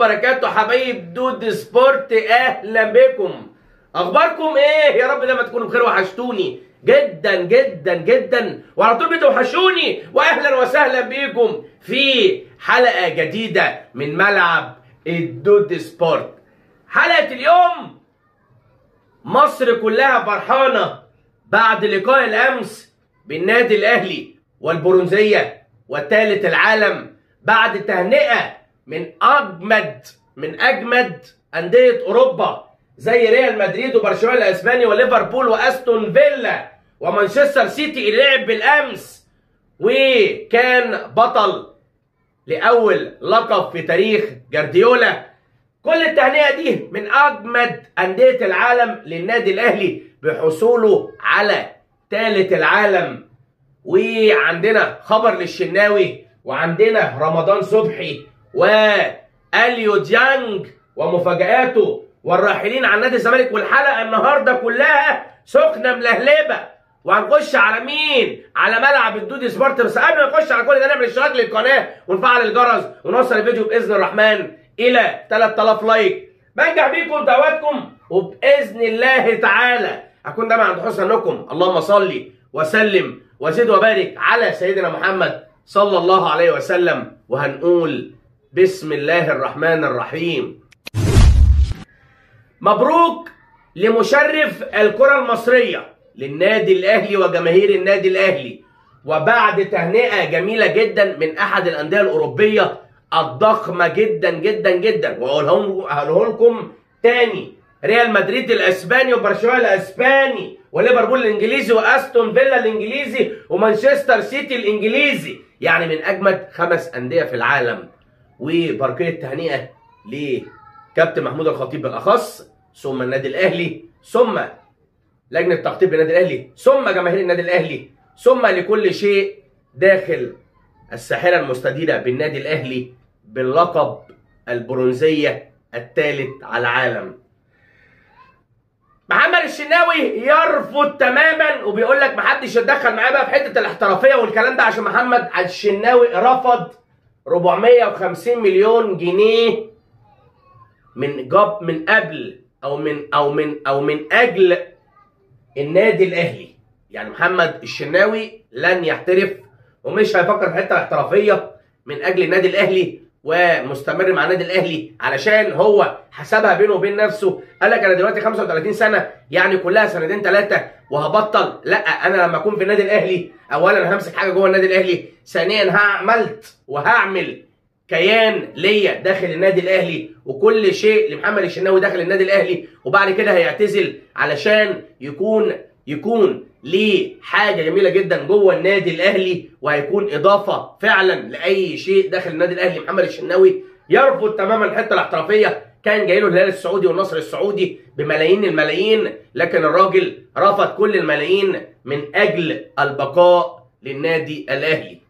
وبركاته حبايب دود سبورت أهلا بكم. أخباركم إيه؟ يا رب لما تكونوا بخير وحشتوني. جدا جدا جدا. وعلى طول بتوحشوني واهلا وسهلا بيكم في حلقة جديدة من ملعب الدود سبورت. حلقة اليوم مصر كلها فرحانة بعد لقاء الأمس بالنادي الأهلي والبرونزية وثالث العالم بعد تهنئة من أجمد من أجمد أندية أوروبا زي ريال مدريد وبرشلونة الأسباني وليفربول وأستون فيلا ومانشستر سيتي اللي لعب بالأمس وكان بطل لأول لقب في تاريخ جارديولا. كل التهنئة دي من أجمد أندية العالم للنادي الأهلي بحصوله على ثالث العالم. وعندنا خبر للشناوي وعندنا رمضان صبحي. واليو ديانج ومفاجآته والراحلين عن نادي الزمالك والحلقة النهارده كلها سخنة ملهلبة. وهنخش على مين؟ على ملعب الدودي سبورت بس قبل ما نخش على كل ده نعمل اشتراك للقناة ونفعل الجرس ونوصل الفيديو بإذن الرحمن إلى 3000 like. بنجح بيكم دعواتكم وبإذن الله تعالى. أكون دايما عند حسن ظنكم اللهم صل وسلم وزد وبارك على سيدنا محمد صلى الله عليه وسلم. وهنقول بسم الله الرحمن الرحيم. مبروك لمشرف الكرة المصرية للنادي الأهلي وجماهير النادي الأهلي. وبعد تهنئة جميلة جدا من أحد الأندية الأوروبية الضخمة جدا جدا جدا. وأقولها لكم تاني ريال مدريد الأسباني وبرشلونة الأسباني وليفربول الإنجليزي وأستون فيلا الإنجليزي ومانشستر سيتي الإنجليزي. يعني من أجمد خمس أندية في العالم. وبركيه تهنئة لكابتن محمود الخطيب بالأخص ثم النادي الأهلي ثم لجنة تخطيط النادي الأهلي ثم جماهير النادي الأهلي ثم لكل شيء داخل الساحرة المستديرة بالنادي الأهلي باللقب البرونزية الثالث على العالم. محمد الشناوي يرفض تماما وبيقول لك محدش يتدخل معاه بقى في حتة الاحترافية والكلام ده عشان محمد الشناوي رفض 450 مليون جنيه من جاب من قبل أو من أو من أو من أجل النادي الأهلي. يعني محمد الشناوي لن يحترف ومش هيفكر في حتة الاحترافيه من أجل النادي الأهلي. ومستمر مع النادي الأهلي علشان هو حسبها بينه وبين نفسه. قال لك أنا دلوقتي 35 سنة يعني كلها سنتين ثلاثة وهبطل. لا أنا لما أكون في النادي الأهلي اولا همسك حاجة جوه النادي الأهلي ثانيا عملت وهعمل كيان ليا داخل النادي الأهلي وكل شيء لمحمد الشناوي داخل النادي الأهلي وبعد كده هيعتزل علشان يكون يكون ليه حاجة جميلة جدا جوه النادي الأهلي وهيكون إضافة فعلا لأي شيء داخل النادي الأهلي. محمد الشناوي يرفض تماما الحتة الاحترافية. كان جاي له الهلال السعودي والنصر السعودي بملايين الملايين لكن الراجل رفض كل الملايين من أجل البقاء للنادي الأهلي.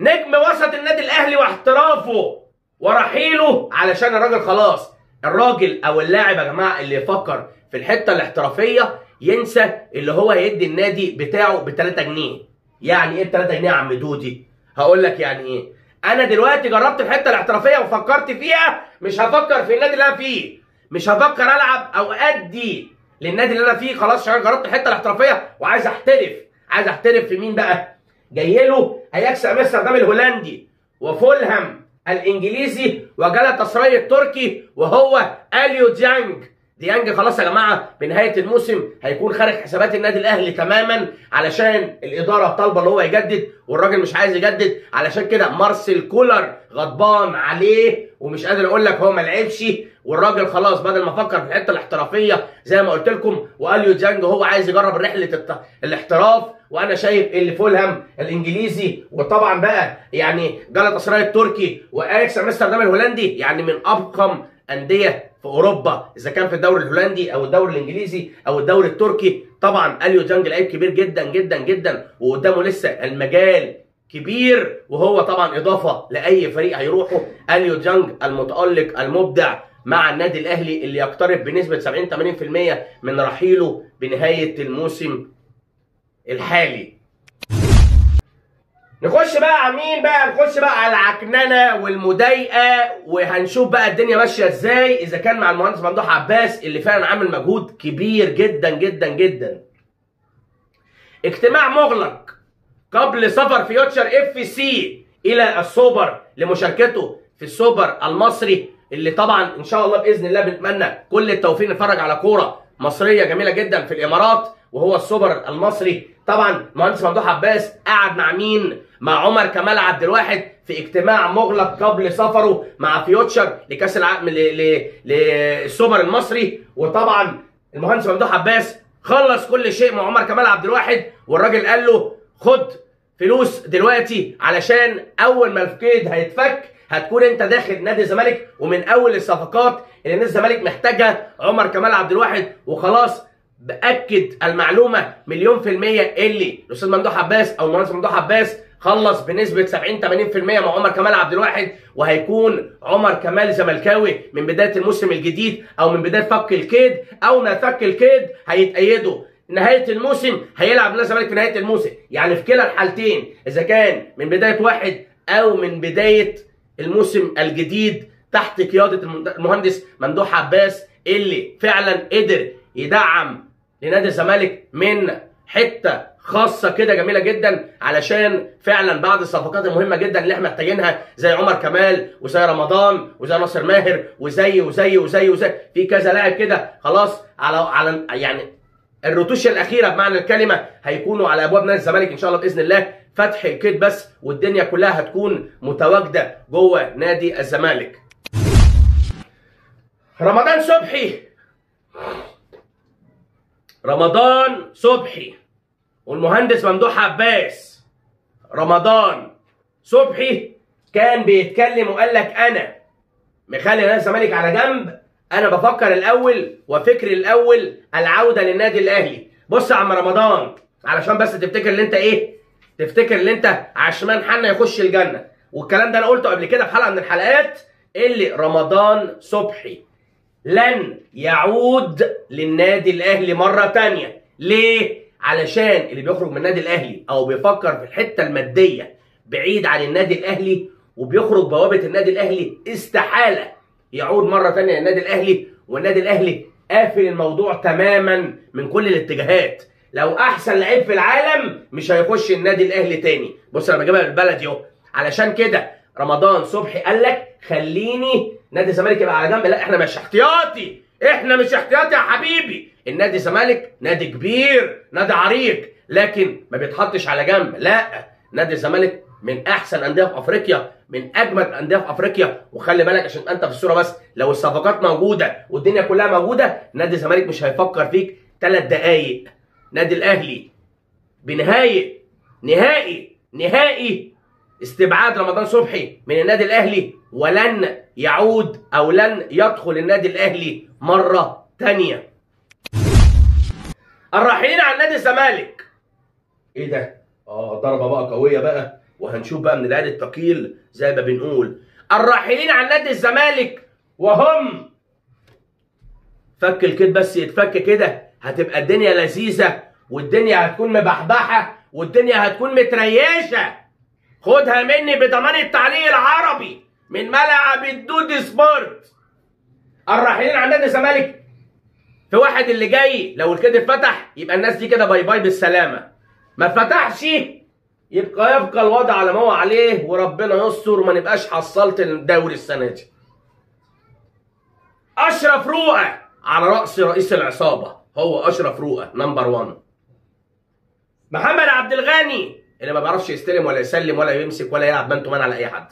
نجم وسط النادي الأهلي واحترافه ورحيله علشان الراجل خلاص. الراجل أو اللاعب يا جماعة اللي يفكر في الحتة الاحترافية ينسى اللي هو يدي النادي بتاعه ب 3 جنيه. يعني إيه ب 3 جنيه يا عم دودي؟ هقول لك يعني إيه. أنا دلوقتي جربت الحتة الاحترافية وفكرت فيها مش هفكر في النادي اللي أنا فيه. مش هفكر ألعب أو أدي للنادي اللي أنا فيه. خلاص جربت الحتة الاحترافية وعايز أحترف. عايز أحترف في مين بقى؟ جاي له أياكس أمستردام الهولندي وفولهام. الإنجليزي وجالاتا سراي التركي وهو إليو ديانج. ديانج خلاص يا جماعة بنهاية الموسم هيكون خارج حسابات النادي الأهلي تماما علشان الإدارة طالبه ان هو يجدد والراجل مش عايز يجدد علشان كده مارسيل كولر غضبان عليه. ومش قادر أقول لك هو ما لعبش والراجل خلاص بدل ما فكر في الحتة الاحترافية زي ما قلت لكم واليو ديانج هو عايز يجرب رحلة الت... الاحتراف وأنا شايف اللي فولهام الانجليزي وطبعا بقى يعني جالاتا سراي التركي واياكس أمستردام الهولندي يعني من أضخم أندية في أوروبا إذا كان في الدوري الهولندي أو الدوري الإنجليزي أو الدوري التركي. طبعا أليو ديانج لعيب كبير جدا جدا جدا وقدامه لسه المجال كبير وهو طبعا إضافة لأي فريق هيروحه. اليو ديانج المتألق المبدع مع النادي الأهلي اللي يقترب بنسبة 70 80% من رحيله بنهاية الموسم الحالي. نخش بقى على مين بقى؟ نخش بقى على العكننه والمضايقة وهنشوف بقى الدنيا ماشية إزاي. إذا كان مع المهندس ممدوح عباس اللي فعلا عامل مجهود كبير جدا جدا جدا. اجتماع مغلق. قبل سفر فيوتشر اف سي إلى السوبر لمشاركته في السوبر المصري اللي طبعا إن شاء الله بإذن الله بنتمنى كل التوفيق نتفرج على كورة مصرية جميلة جدا في الإمارات وهو السوبر المصري. طبعا المهندس ممدوح عباس قعد مع مين؟ مع عمر كمال عبد الواحد في اجتماع مغلق قبل سفره مع فيوتشر لكأس العالم للسوبر المصري. وطبعا المهندس ممدوح عباس خلص كل شيء مع عمر كمال عبد الواحد والراجل قال له خد فلوس دلوقتي علشان أول ما القيد هيتفك هتكون أنت داخل نادي الزمالك ومن أول الصفقات اللي نادي الزمالك محتاجها عمر كمال عبد الواحد. وخلاص بأكد المعلومة مليون في المية اللي الأستاذ ممدوح عباس أو المهندس ممدوح عباس خلص بنسبة 70 80% مع عمر كمال عبد الواحد وهيكون عمر كمال زملكاوي من بداية الموسم الجديد أو من بداية فك الكيد. أو ما فك الكيد هيتأيدوا نهاية الموسم هيلعب نادي الزمالك في نهاية الموسم. يعني في كلا الحالتين إذا كان من بداية واحد أو من بداية الموسم الجديد تحت قيادة المهندس ممدوح عباس اللي فعلا قدر يدعم لنادي الزمالك من حتة خاصة كده جميلة جدا علشان فعلا بعض الصفقات المهمة جدا اللي إحنا محتاجينها زي عمر كمال وزي رمضان وزي ناصر ماهر وزي وزي وزي وزي في كذا لاعب كده. خلاص على على يعني الرتوشه الأخيرة بمعنى الكلمة هيكونوا على أبواب نادي الزمالك إن شاء الله بإذن الله. فتح الكيد بس والدنيا كلها هتكون متواجدة جوه نادي الزمالك. رمضان صبحي. رمضان صبحي. والمهندس ممدوح عباس. رمضان صبحي كان بيتكلم وقال لك أنا مخلي نادي الزمالك على جنب أنا بفكر الأول وفكري الأول العودة للنادي الأهلي. بص يا عم رمضان علشان بس تفتكر ان أنت إيه؟ تفتكر ان أنت عشمان حنا يخش الجنة. والكلام ده أنا قلته قبل كده في حلقة من الحلقات اللي رمضان صبحي لن يعود للنادي الأهلي مرة تانية. ليه؟ علشان اللي بيخرج من النادي الأهلي أو بيفكر في الحتة المادية بعيد عن النادي الأهلي وبيخرج بوابة النادي الأهلي استحالة. يعود مرة ثانية للنادي الأهلي والنادي الأهلي قافل الموضوع تماما من كل الاتجاهات. لو أحسن لعيب في العالم مش هيخش النادي الأهلي تاني. بص أنا بجيبها بالبلدي اهو علشان كده رمضان صبحي قال لك خليني نادي الزمالك يبقى على جنب. لا إحنا مش احتياطي. إحنا مش احتياطي يا حبيبي. النادي الزمالك نادي كبير نادي عريق لكن ما بيتحطش على جنب. لا. نادي الزمالك من أحسن أندية في أفريقيا من أجمد الانديه في أفريقيا. وخلي بالك عشان أنت في الصورة بس لو الصفقات موجودة والدنيا كلها موجودة نادي الزمالك مش هيفكر فيك ثلاث دقايق. نادي الأهلي بنهايه نهائي نهائي استبعاد رمضان صبحي من النادي الأهلي. ولن يعود أو لن يدخل النادي الأهلي مرة تانية. الراحلين عن نادي الزمالك. إيه ده؟ آه ضربة بقى قوية بقى وهنشوف بقى من العيال الثقيل زي ما بنقول. الراحلين عن نادي الزمالك وهم! فك القيد بس يتفك كده هتبقى الدنيا لذيذة والدنيا هتكون مبحبحة والدنيا هتكون متريشة. خدها مني بضمان التعليق العربي من ملعب دودي سبورت. الراحلين عن نادي الزمالك في واحد اللي جاي لو القيد اتفتح يبقى الناس دي كده باي باي بالسلامة. ما فتحش يبقى يبقى الوضع على ما هو عليه وربنا يستر وما نبقاش حصالة الدوري السنة دي. أشرف روقا على رأس رئيس العصابة. هو أشرف روقا number 1 محمد عبد الغني اللي ما بيعرفش يستلم ولا يسلم ولا يمسك ولا يلعب man to man على اي حد.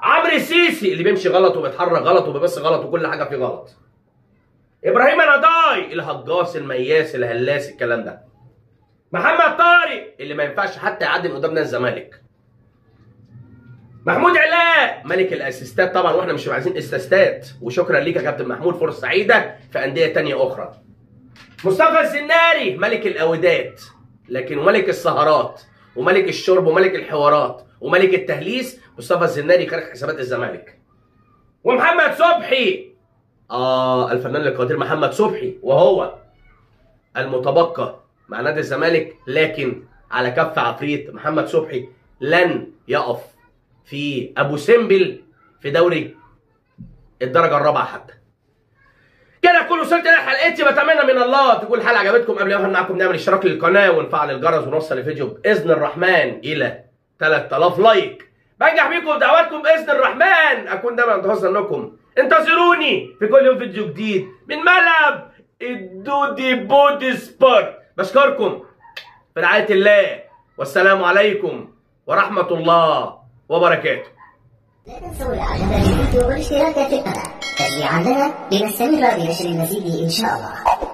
عمرو السيسي اللي بيمشي غلط وبيتحرك غلط وبيبص غلط وكل حاجة فيه غلط. إبراهيما نداي الهجاص المياس الهلاس الكلام ده. محمد طارق. اللي ما ينفعش حتى يعدي من قدام نادي الزمالك. محمود علاء. ملك الأسيستات طبعا وإحنا مش عايزين أسيستات. وشكرا ليك يا كابتن محمود فرصة سعيدة في أندية تانية أخرى. مصطفى السناري ملك الأودات لكن ملك السهرات وملك الشرب وملك الحوارات وملك التهليس. مصطفى الزناري خارج حسابات الزمالك. ومحمد صبحي. آه الفنان القدير محمد صبحي وهو المتبقى مع نادي الزمالك لكن على كف عفريت محمد صبحي لن يقف في أبو سمبل في دوري الدرجة الرابعة حتى. كده اكون وصلت إلى حلقتي بتمنى من الله تكون الحلقة عجبتكم. قبل ما معكم نعمل اشتراك للقناة ونفعل الجرس ونوصل الفيديو بإذن الرحمن إلى 3000 لايك. بنجح بيكم بدعواتكم بإذن الرحمن. أكون دايما عند ظنكم انتظروني في كل يوم فيديو جديد من ملعب الدودي بودي سبورت. بشكركم في رعاية الله والسلام عليكم ورحمة الله وبركاته. لا تنسوا الأعجاب بالفيديو والاشتراك في القناة تشجيعا لنا لنستمر بنشر المزيد إن شاء الله.